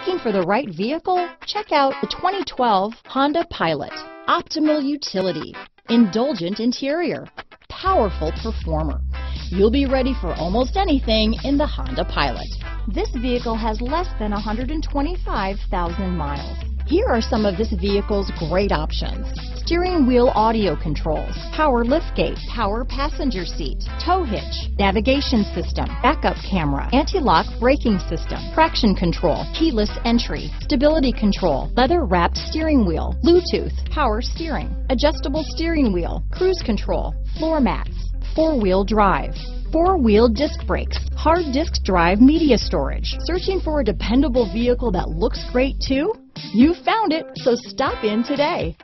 Looking for the right vehicle? Check out the 2012 Honda Pilot. Optimal utility, indulgent interior, powerful performer. You'll be ready for almost anything in the Honda Pilot. This vehicle has less than 125,000 miles. Here are some of this vehicle's great options. Steering wheel audio controls, power liftgate, power passenger seat, tow hitch, navigation system, backup camera, anti-lock braking system, traction control, keyless entry, stability control, leather wrapped steering wheel, Bluetooth, power steering, adjustable steering wheel, cruise control, floor mats, four-wheel drive, four-wheel disc brakes, hard disk drive media storage. Searching for a dependable vehicle that looks great too? You found it, so stop in today.